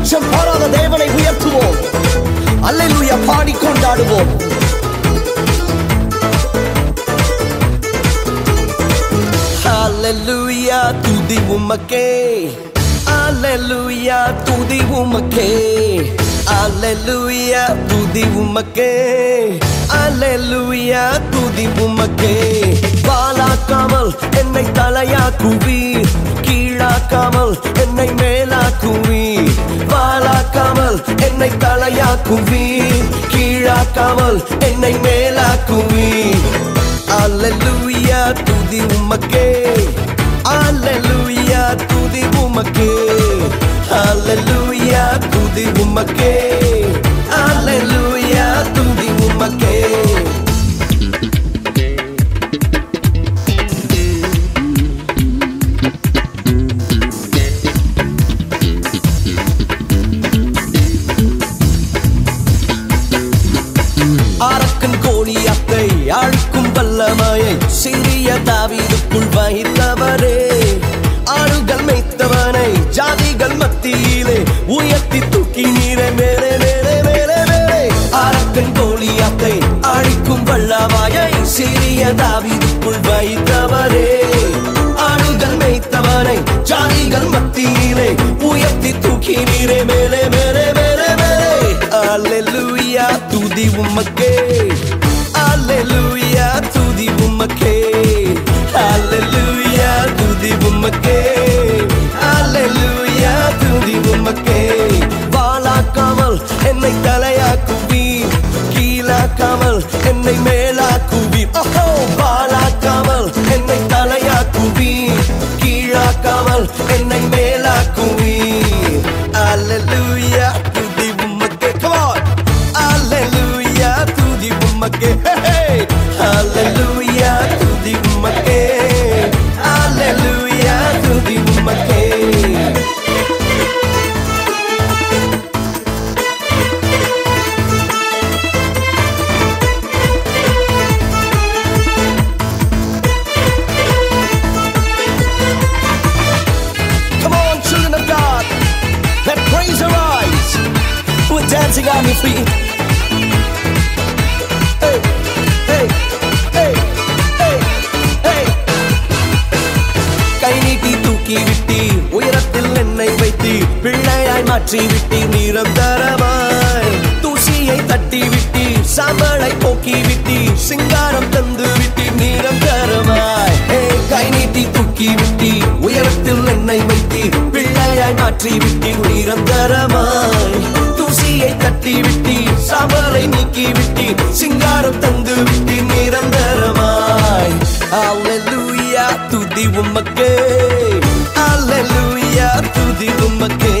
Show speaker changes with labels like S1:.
S1: உச்சம் பாராத தேவனை உயர்த்துவோம். அல்லேலூயா பாடி கொண்டாடுவோம். ஹalleluya துதி உமக்கே. ஹalleluya துதி உமக்கே. ஹalleluya துதி உமக்கே. ஹalleluya துதி உமக்கே. பாலாக்காமல் என்னை தலையாக்குவீர். கீழா வாலாக்காமல் என்னை தலையாக்குவீர். கீழாக்காமல் என்னை மேலாக்குவீர். அல்லூயா துதி உமக்கே. அல்லூயா துதி உமக்கே. அல்லூயா துதி உமக்கே. வல்லமையை சிறிய தாவிதுக்குள் வகித்தவரே. ஆளுகள் மெய்த்தவனை ஜாதிகள் மத்தியிலே உயர்த்தி தூக்கி நீரை மேலே மேலே மேலே மேலே. அரக்கன் கோழியத்தை அழிக்கும் வல்லவாயை சிறிய தாவிதுக்குள் வைத்தவரே ஆளுகள் மெய்த்தவனை ஜாதிகள் மத்தியிலே உயர்த்தி தூக்கி நீரை மேலே மேலே மேலே மேலே. அல்லேலூயா துதி உமக்கே. கீழாக்காமல் dancing on your feet. Hey, hey, hey, hey, hey. கை நீட்டி தூக்கி விட்டி உயரத்தில் என்னை வைத்தி பிள்ளையாய் மாற்றி விட்டி நிரந்தரமாய் தூசியை தட்டி விட்டி சாம்பலை போக்கி விட்டி சிங்காரம் தந்து விட்டி நிரந்தரமாய் ஏ, கை நீட்டி தூக்கி விட்டி உயரத்தில் என்னை வைத்தி பிள்ளையாய் மாற்றி விட்டி நிரந்தரமாய் தூசியை தட்டி விட்டி சாம்பலை நீக்கி விட்டி சிங்காரம் தந்து விட்டி நிரந்தரமாய் அல்லூயா துதி உமக்கே. அல்லூயா துதி உமக்கே.